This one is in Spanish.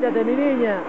Cállate, mi niña.